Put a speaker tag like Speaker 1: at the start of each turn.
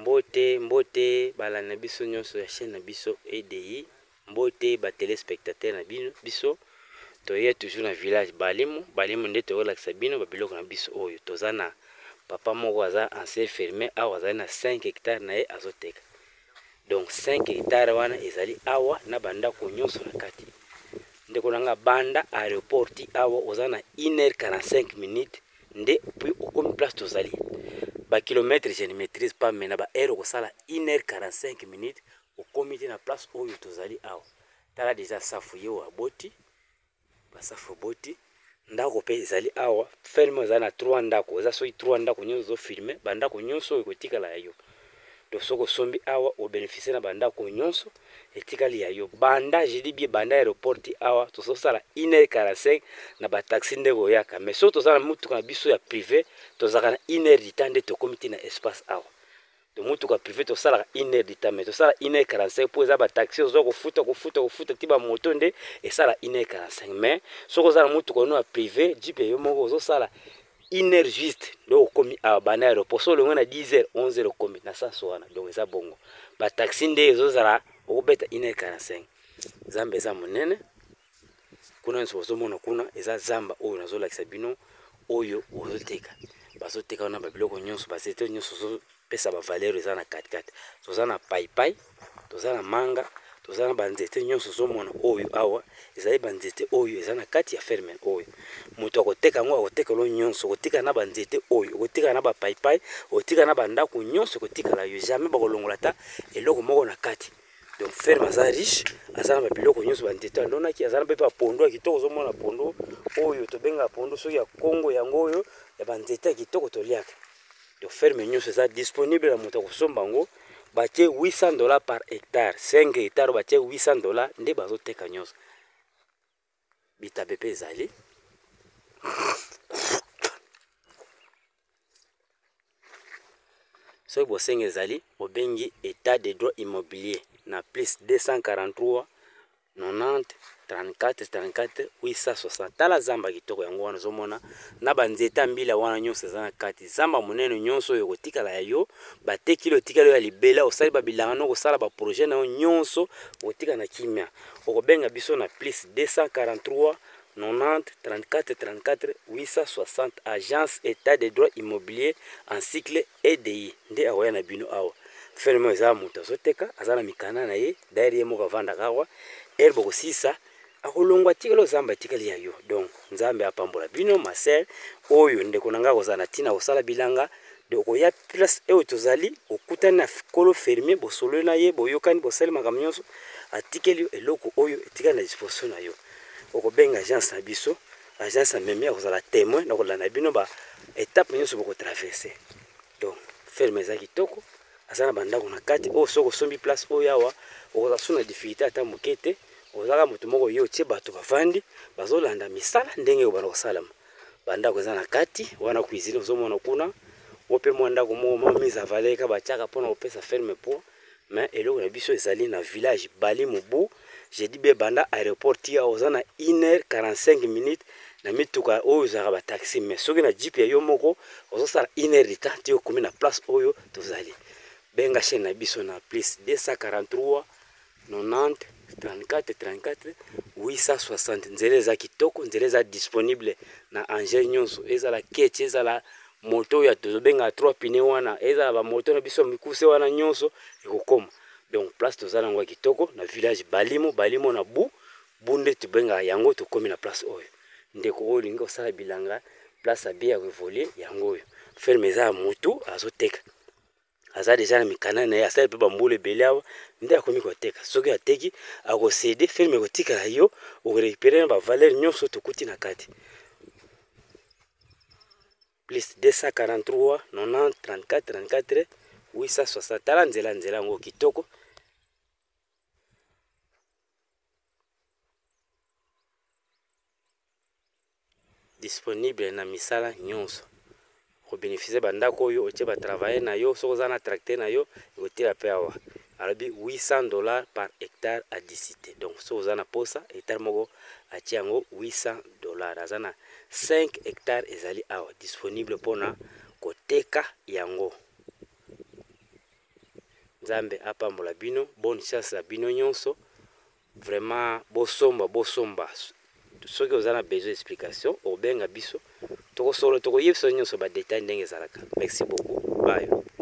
Speaker 1: Mbote, mbote balandi na biso nyonso ya chaîne na biso EDI. Mbote ba telespectateurs na bino biso. Toye toujours na village Balimu, Balimu nde tokolakisa bino ba biloko na biso oyo. Toza na papa moko aza ancien infirmier awa azali na 5 hectares na ye azoteka. Donc 5 hectares wana ezali awa na bandako nyonso na kati. Ndeko na nga banda aéroport ti awa oza na 1h45 minutes nde puis okomi place tozali ba kilomètre je ne maîtrise pas mais na ba heure okosala 1 heure 45 minutes okomi te na place oyo tozali awa tala deja safu ye oyo aboti basafu oboti ndako mpe ezali awa filme eza na 3 ndako eza soki 3 ndako nyonso ozofilme bandako nyonso oyo ekotikala ya yo donc soki osombi awa obeneficie na bandako nyonso etikali ya yo banda je dis bien banda aéroport ti awa tozosala 1 heure 45 na bataxi nde koyaka mais soki tozala na motuka na biso ya privé tozalaka na 1 heure du temps nde tokomi ti na espace awa to motuka privé tosalaka 1 heure du temps mais tosala 1 heure 45 mpo eza bataxi ozwa kofuta kofuta kofuta ti bamoto nde esala 1 heure 45 mais soki ozala motuka ono ya privé jipe yo moko ozosala une heure juste nde okomi awa banda aéroport so olongo na 10 heures 11 heures okomi na sanso wana donc eza bongo bataxi nde ezozala okobeta 1 heure 45 zamba eza monene kuna nyonso bozomona kuna eza zamba oyo nazolakisa bino oyo ozoteka bazoteka wana babiloko nyonso bazete nyonso pesa ba valeur eza na kati kati toza na paipai toza na manga toza na banzete nyonso ozomona oyo awa ezali banzete oyo eza na kati ya ferme oyo moto akoteka yango akotekelo nyonso okotikala na banzete oyo okotikala na bapaipai okotikala na bandako nyonso ekotikala yo jamais bakolongola ata eloko moko na kati donc ferme aza riche aza na babiloko nyonso banzete alonaki aza na mpe mpe apondo ya kitoko ozomona pondo oyo tobengaka pondo soki ya kongo yango oyo ya banzete ya kitoko toliaka donc ferme nyonso eza disponible na moto ya kosomba yango batie 800 dollar par hectare 5 hectare batie 800 dollar nde bazoteka nyonso bitabe mpe ezali soki bosenga ezali obengi état de droit immobilier na plus 243 90 34 34 860 tala zamba kitoko yango wana ozomona na banzete ya mbila wana nyonso eza na kati zamba monene nyonso oyo ekotikala ya yo bateki lo otikali ya libela osali babilanga no kosala baprojet na yo nyonso otika na kimia okobenga biso na plus 243 90 34 34 860 agence état de droit immobilier en cycle edi nde akoya na bino awa ferme eza moto azoteka aza na mikanda na ye D'ailleurs ye moko avandaka awa heure bokosilisa akolongwa atikala ozamba etikali ya yo donc nzambe apambola bino ma sœur oyo ndeko na ngai akozala na ntina kosala bilanga de okoya place oyo tozali okutani na kolo fermier bosololi na ye boyokani bosali makambo nyonso atikeli yo eloko oyo etikali na disposition na yo okobenga agence na biso agence amemi akozala témoin na kolanda bino ba étape nyonso bokotraverse donc ferme eza kitoko aza na bandako na kati oyo soki osombi place oyo awa okozala so na difficulté ata moke te ozalaka moto moko ye otie bato bavandi bazolanda misala ndenge oyo bana kosalama bandako eza na kati wana cuisine ozomona kuna oyo mpe mwa ndako moko mwa mise avaleka batiaka mpona kopesa ferme poids mais eloko na biso ezali na village bali mobu je dis bien banda aéroport tia oza na 1 heure 45 minutes na mituka oyo ozalaka bataxi mais soki na jipe ya yo moko ozosala 1 heure de temps te okomi na place oyo tozali benga chaine na biso na plus 243 90 34 34 860 nzela eza kitoko nzela eza disponible na engin nyonso ezala keti ezala moto oyo tozobengaka trois pine wana ezala bamoto na biso ya mikuse wana nyonso ekokoma donc place toza na yango ya kitoko na village balimo balimo na bu bu nde tobengaka yango tokomi na place oyo ndeko oyo olingi kosala bilanga place ya bie ya koevolie yango oyo ferme eza ya motu azoteka aza deja na mikanda na ye asali mpe bambula ebele awa nde akomi koteka soki ateki akosede filme ekotikala yo okorekipere na bavaleur nyonso tokuti na kati plus 243 90 34 34 860 tala nzela nzela yango kitoko disponible na misala nyonso kobenefise bandako oyo otie batravaye na yo soki oza na tracte na yo ekotila mpe awa alobi 800 dollars par hectare à dicite donc soki oza na posa hectare moko atie yango 800 dollars aza na 5 hectare ezali awa disponible mpona koteka yango nzambe apambola bino bonne chance na bino nyonso Vraiment bosomba bosomba soki oza na besoin explication obenga biso toko solo toko yebisa nionso ba detail ndenge ezalaka merci beaucoup bye.